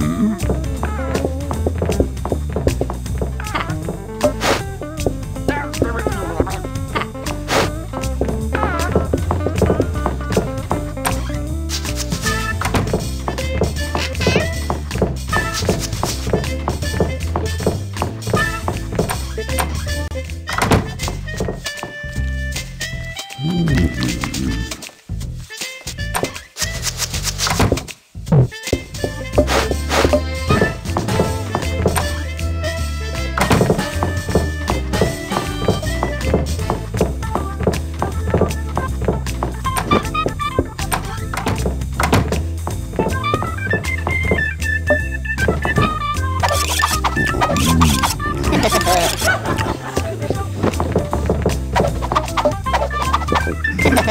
Mm-hmm.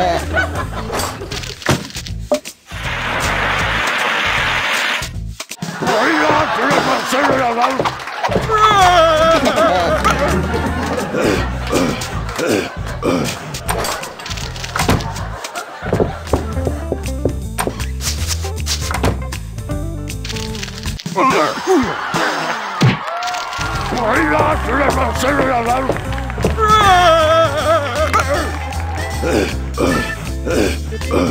哎呀！谁让谁让拦住！哎呀！谁让谁让拦住！哎！Ugh. uh, uh.